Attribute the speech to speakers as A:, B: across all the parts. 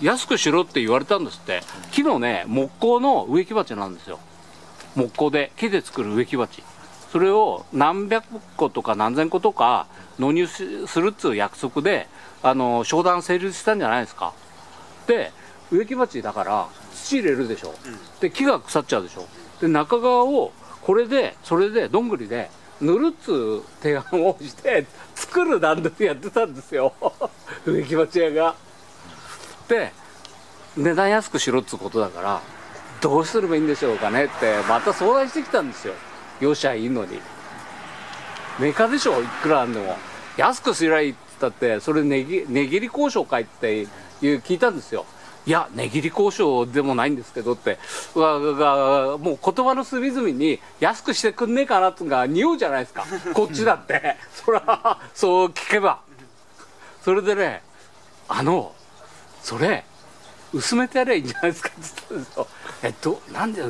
A: 安くしろって言われたんですって。木のね木工の植木鉢なんですよ。木工で木で作る植木鉢。それを何百個とか何千個とか納入するっつう約束であの商談成立したんじゃないですか。で植木鉢だから土入れるでしょ、で木が腐っちゃうでしょ。で中側をこれでそれでどんぐりで塗るっつう提案をして作る段取りやってたんですよ。植木鉢屋が。で値段安くしろっつうことだからどうすればいいんでしょうかねってまた相談してきたんですよ。業者いいのに。メカでしょいくらなんでも。安くすりゃいいって言ったってそれ値切り交渉かいっていう聞いたんですよ。いや値切り交渉でもないんですけどって。わがもう言葉の隅々に安くしてくんねえかなってうのが匂うじゃないですか。こっちだって。そらそう聞けば。それでねあのそれ薄めてやればいいんじゃないですかって言ったんですよ。えっとなんで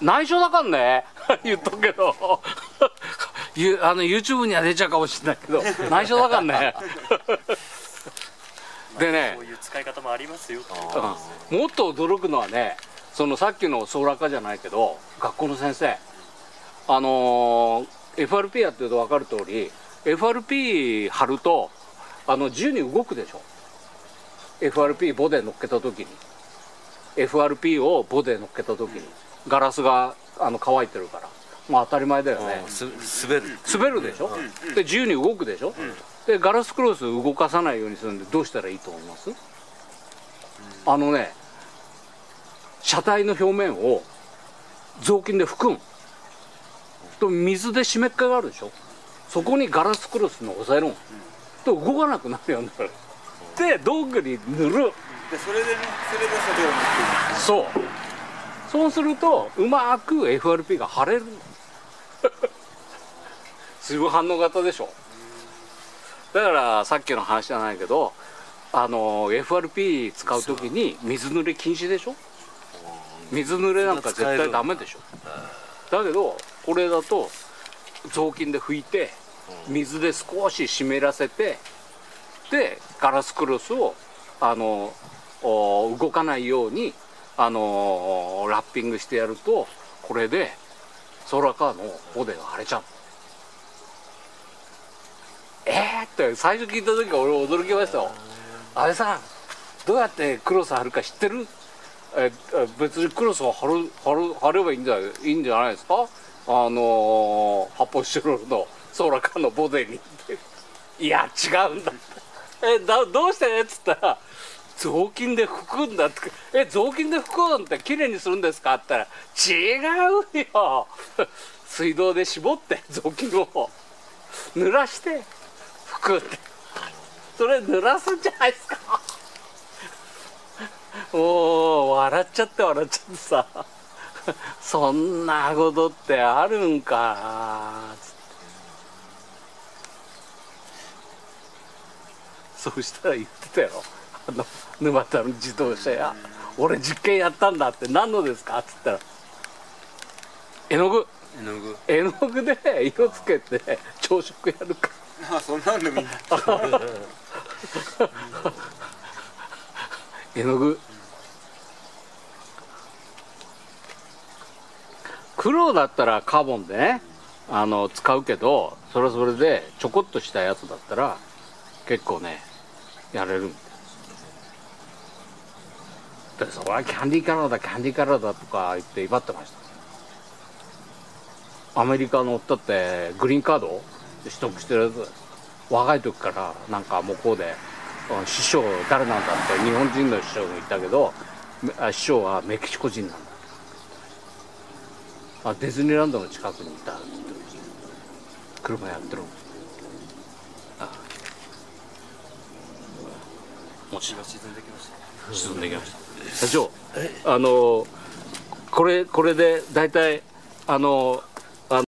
A: 内緒だかんね。言っとくけど。ゆあの YouTube には出ちゃうかもしれないけど。内緒だかんね。でね。
B: こういう使い方もありますよ。
A: うん。もっと驚くのはねそのさっきのソーラー化じゃないけど学校の先生。あのー FRP やってると分かる通り FRP 貼るとあの自由に動くでしょ FRP ボデ乗っけた時に FRP をボデ乗っけた時にガラスがあの乾いてるから。まあ当たり前だよね。
C: す滑る。
A: 滑るでしょ、で自由に動くでしょ、でガラスクロス動かさないようにするんでどうしたらいいと思います、あのね車体の表面を雑巾で拭くん。と水で湿っ気があるでしょ？そこにガラスクロスの押さえるん、と動かなくなるようになるでどんぐり塗る。
D: でそれでねそれでそれを塗って
A: そう。そうするとうまく FRP が貼れるの。すぐ反応型でしょ。だからさっきの話じゃないけどあの FRP 使う時に水濡れ禁止でしょ。水濡れなんか絶対ダメでしょ。だけどこれだと雑巾で拭いて水で少し湿らせてでガラスクロスをあの動かないようにあのラッピングしてやるとこれでソーラーカーのボディが腫れちゃう。えーって最初聞いた時は俺驚きましたよ。安倍さんどうやってクロス貼るか知ってる？え別にクロスを貼る貼る貼ればいいんじゃいいんじゃないですか？あのー発泡スチロールのソーラーカーのボディに。いや違うんだえだどうして？っつったら雑巾で拭くんだって。え雑巾で拭くんってきれいにするんですか？って言ったら違うよ。水道で絞って雑巾を。濡らして拭くって。それ濡らすんじゃないですか？もう笑っちゃって笑っちゃってさ。そんなことってあるんかつってそうしたら言ってたよ。あの沼田の自動車屋。俺実験やったんだって。何のですか？っつったら絵の具。
C: 絵の具。
A: 絵の具で色つけて朝食やるか。
D: あそんなんでみんな
A: 絵の具。黒だったらカーボンでねあの使うけどそれはそれでちょこっとしたやつだったら結構ねやれるんだでそれはキャンディーカラーだキャンディーカラーだとか言って威張ってました。アメリカのったってグリーンカード取得してる若い時からなんか向こうで師匠誰なんだって日本人の師匠が言ったけど師匠はメキシコ人なんだ。あディズニーランドの近くにいた車やってるあもちろん
B: 沈んできました。
A: 沈んできました。社長あのこれこれで大体あの